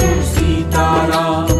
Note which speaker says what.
Speaker 1: तू सीताराम